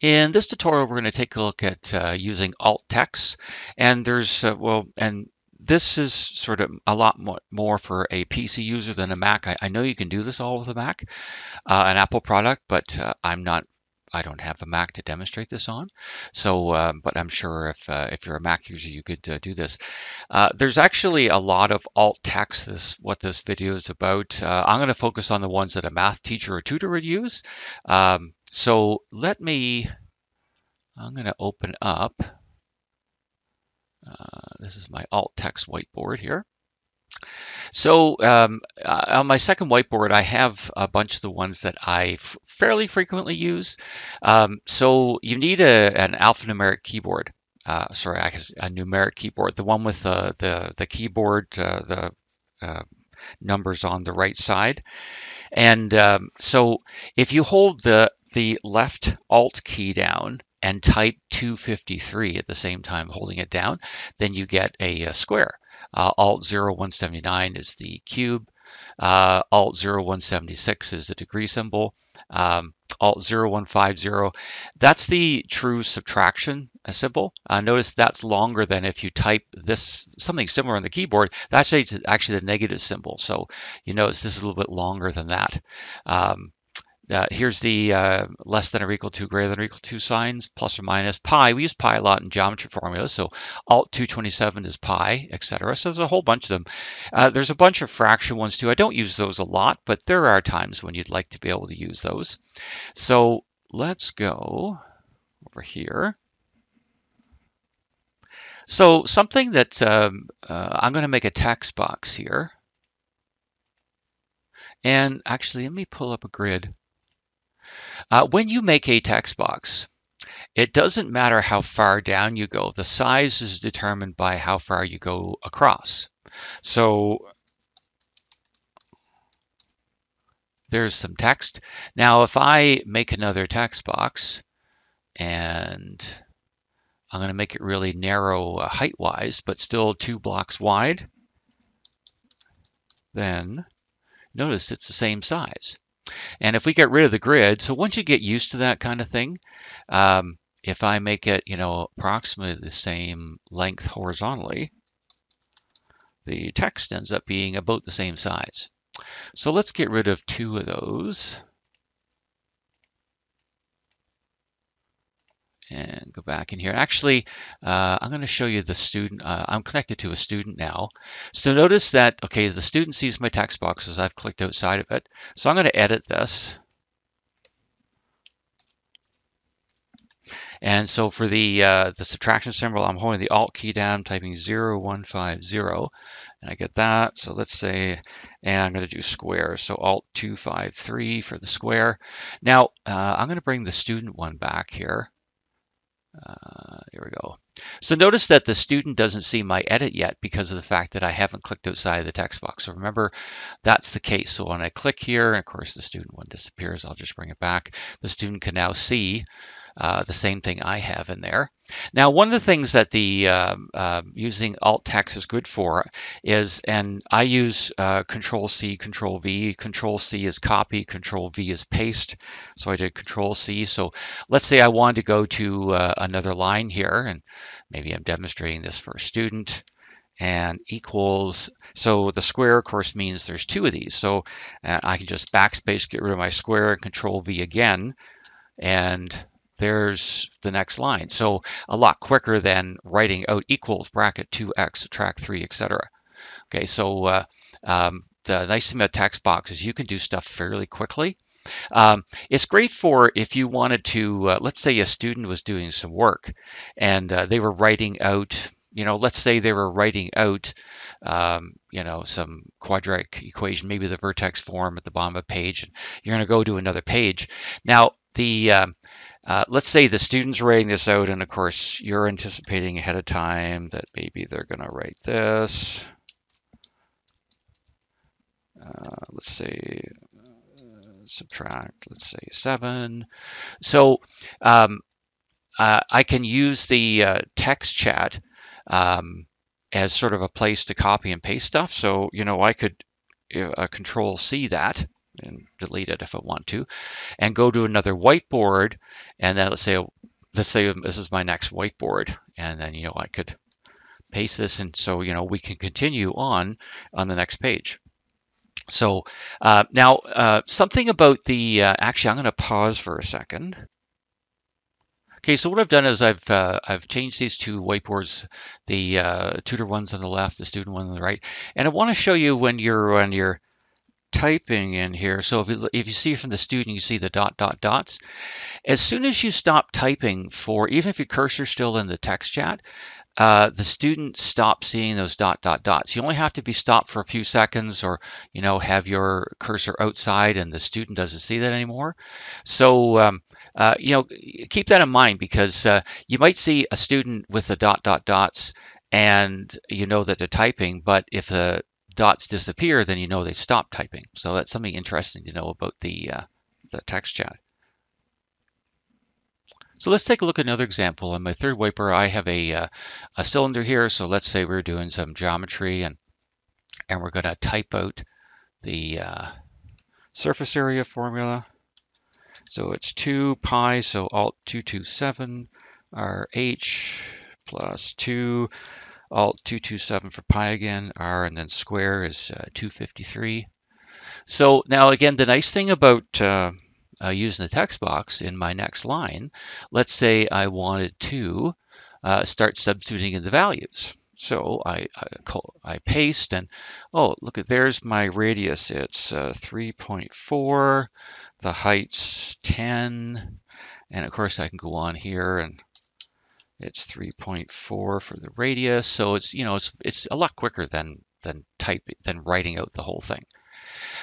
In this tutorial, we're going to take a look at uh, using alt text, and there's uh, well, and this is sort of a lot more, for a PC user than a Mac. I, I, know you can do this all with a Mac, uh, an Apple product, but uh, I'm not. I don't have a Mac to demonstrate this on. So, uh, but I'm sure if uh, if you're a Mac user, you could do this. there's actually a lot of alt text. This what this video is about. I'm going to focus on the ones that a math teacher or tutor would use. Um, so let me, I'm going to open up, uh, this is my alt text whiteboard here. So um, uh, on my second whiteboard, I have a bunch of the ones that I fairly frequently use. Um, so you need a, an alphanumeric keyboard. Uh, sorry, a numeric keyboard, the one with the, the, the keyboard, uh, the uh, numbers on the right side. And um, so if you hold the the left Alt key down and type 253 at the same time holding it down, then you get a, a square. Uh, Alt 0179 is the cube. Uh, Alt 0176 is the degree symbol. Um, Alt 0150, that's the true subtraction uh, symbol. Uh, notice that's longer than if you type this something similar on the keyboard. That's actually the negative symbol. So you notice this is a little bit longer than that. Um, uh, here's the uh, less than or equal to, greater than or equal to signs, plus or minus. Pi, we use pi a lot in geometry formulas, so alt 227 is pi, etc. So there's a whole bunch of them. Uh, there's a bunch of fraction ones too. I don't use those a lot, but there are times when you'd like to be able to use those. So let's go over here. So something that um, uh, I'm going to make a text box here. And actually, let me pull up a grid. Uh, when you make a text box, it doesn't matter how far down you go. The size is determined by how far you go across. So there's some text. Now, if I make another text box and I'm going to make it really narrow uh, height-wise, but still two blocks wide, then notice it's the same size. And if we get rid of the grid, so once you get used to that kind of thing, um, if I make it, you know, approximately the same length horizontally, the text ends up being about the same size. So let's get rid of two of those. And go back in here. Actually, uh, I'm going to show you the student. Uh, I'm connected to a student now. So notice that, okay, the student sees my text boxes. I've clicked outside of it. So I'm going to edit this. And so for the uh, the subtraction symbol, I'm holding the Alt key down, typing 0150, and I get that. So let's say, and I'm going to do square. So Alt 253 for the square. Now, uh, I'm going to bring the student one back here. Uh, here we go. So notice that the student doesn't see my edit yet because of the fact that I haven't clicked outside of the text box. So remember, that's the case. So when I click here, and of course the student one disappears, I'll just bring it back. The student can now see uh, the same thing I have in there. Now, one of the things that the uh, uh, using alt text is good for is, and I use uh, Control C, Control V. Control C is copy, Control V is paste. So I did Control C. So let's say I wanted to go to uh, another line here, and maybe I'm demonstrating this for a student and equals. So the square, of course, means there's two of these. So uh, I can just backspace, get rid of my square, and Control V again, and there's the next line. So a lot quicker than writing out equals bracket 2x, subtract 3, etc. Okay, so uh, um, the nice thing about text box is you can do stuff fairly quickly. Um, it's great for if you wanted to, uh, let's say a student was doing some work and uh, they were writing out, you know, let's say they were writing out, um, you know, some quadratic equation, maybe the vertex form at the bottom of a page, and you're going to go to another page. Now, the um, uh, let's say the student's writing this out, and of course you're anticipating ahead of time that maybe they're going to write this. Uh, let's say uh, subtract, let's say 7. So um, uh, I can use the uh, text chat um, as sort of a place to copy and paste stuff. So, you know, I could uh, control C that and delete it if I want to, and go to another whiteboard. And then let's say, let's say this is my next whiteboard. And then, you know, I could paste this. And so, you know, we can continue on on the next page. So uh, now uh, something about the, uh, actually, I'm going to pause for a second. Okay, so what I've done is I've uh, I've changed these two whiteboards, the uh, tutor ones on the left, the student one on the right, and I want to show you when you're when you're typing in here. So if you, if you see from the student, you see the dot dot dots. As soon as you stop typing for, even if your cursor's still in the text chat, uh, the student stops seeing those dot dot dots. You only have to be stopped for a few seconds or you know have your cursor outside and the student doesn't see that anymore. So um, uh, you know keep that in mind because uh, you might see a student with the dot dot dots and you know that they're typing, but if the dots disappear, then you know they stopped typing. So that's something interesting to know about the, uh, the text chat. So let's take a look at another example. On my third wiper, I have a, uh, a cylinder here. So let's say we're doing some geometry and, and we're going to type out the uh, surface area formula. So it's 2 pi, so alt 227 RH plus 2 alt 227 for pi again, r and then square is uh, 253. So now again, the nice thing about uh, uh, using the text box in my next line, let's say I wanted to uh, start substituting in the values. So I, I, call, I, paste and, oh, look at, there's my radius. It's uh, 3.4, the height's 10, and of course I can go on here and it's 3.4 for the radius. So it's, you know, it's, it's a lot quicker than, than type, than writing out the whole thing.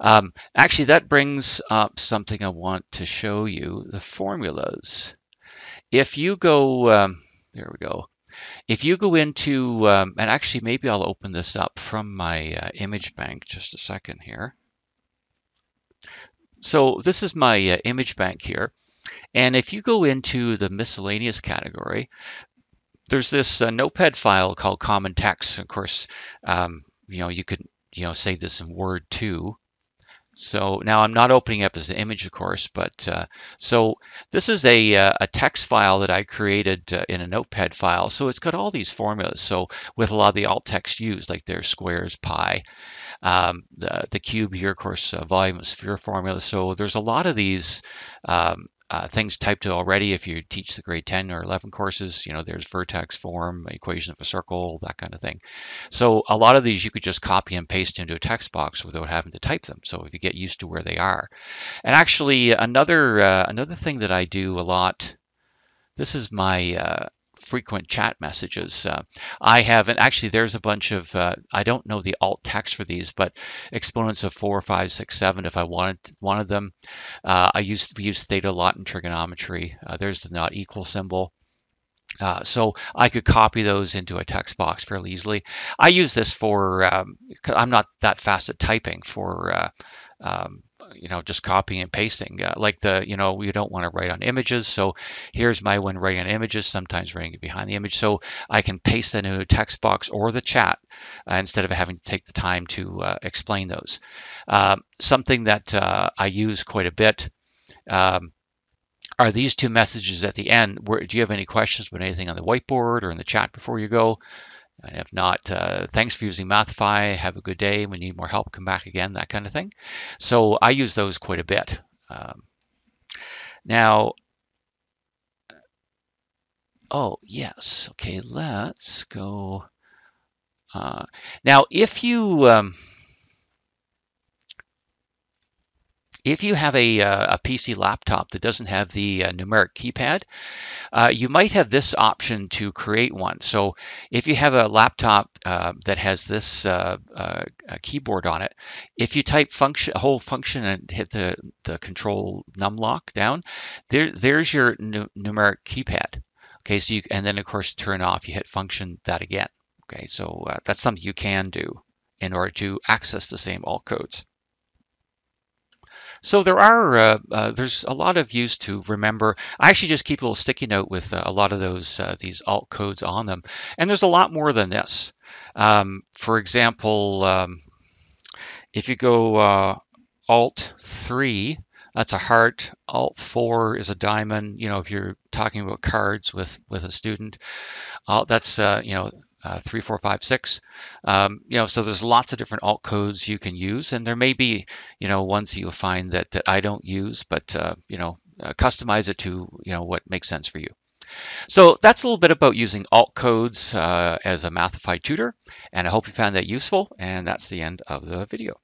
Um, actually, that brings up something I want to show you, the formulas. If you go, um, there we go. If you go into, um, and actually maybe I'll open this up from my uh, image bank just a second here. So this is my uh, image bank here. And if you go into the miscellaneous category, there's this uh, notepad file called common text. Of course, um, you know, you could, you know, save this in Word too. So now I'm not opening up as an image, of course, but uh, so this is a, uh, a text file that I created uh, in a notepad file. So it's got all these formulas. So with a lot of the alt text used, like there's squares, pi, um, the, the cube here, of course, uh, volume sphere formula. So there's a lot of these um, uh, things typed already. If you teach the grade 10 or 11 courses you know there's vertex form equation of a circle that kind of thing. So a lot of these you could just copy and paste into a text box without having to type them. So if you get used to where they are. And actually another uh, another thing that I do a lot this is my uh, frequent chat messages. Uh, I have, and actually there's a bunch of, uh, I don't know the alt text for these, but exponents of four, five, six, seven, if I wanted wanted them. Uh, I used we use theta a lot in trigonometry. Uh, there's the not equal symbol. Uh, so I could copy those into a text box fairly easily. I use this for, um, I'm not that fast at typing for uh, um, you know, just copying and pasting. Uh, like the, you know, you don't want to write on images. So here's my when writing on images, sometimes writing it behind the image. So I can paste that into a text box or the chat uh, instead of having to take the time to uh, explain those. Um, something that uh, I use quite a bit um, are these two messages at the end. Where, do you have any questions about anything on the whiteboard or in the chat before you go? And if not, uh, thanks for using Mathify. Have a good day. We need more help. Come back again, that kind of thing. So I use those quite a bit. Um, now, oh, yes. Okay, let's go. Uh, now, if you... Um, If you have a, uh, a, PC laptop that doesn't have the uh, numeric keypad, uh, you might have this option to create one. So if you have a laptop uh, that has this uh, uh, keyboard on it, if you type function, whole function and hit the, the control num lock down, there, there's your numeric keypad. Okay, so you, and then of course turn off, you hit function that again. Okay, so that's something you can do in order to access the same alt codes. So there are uh, uh, there's a lot of use to remember. I actually just keep a little sticky note with uh, a lot of those uh, these alt codes on them, and there's a lot more than this. Um, for example, um, if you go uh, Alt 3, that's a heart. Alt 4 is a diamond. You know, if you're talking about cards with, with a student, that's, uh, you know, uh, three, four, five, six. Um, you know, so there's lots of different alt codes you can use, and there may be, you know, ones you'll find that that I don't use, but uh, you know, uh, customize it to you know what makes sense for you. So that's a little bit about using alt codes uh, as a Mathify tutor, and I hope you found that useful. And that's the end of the video.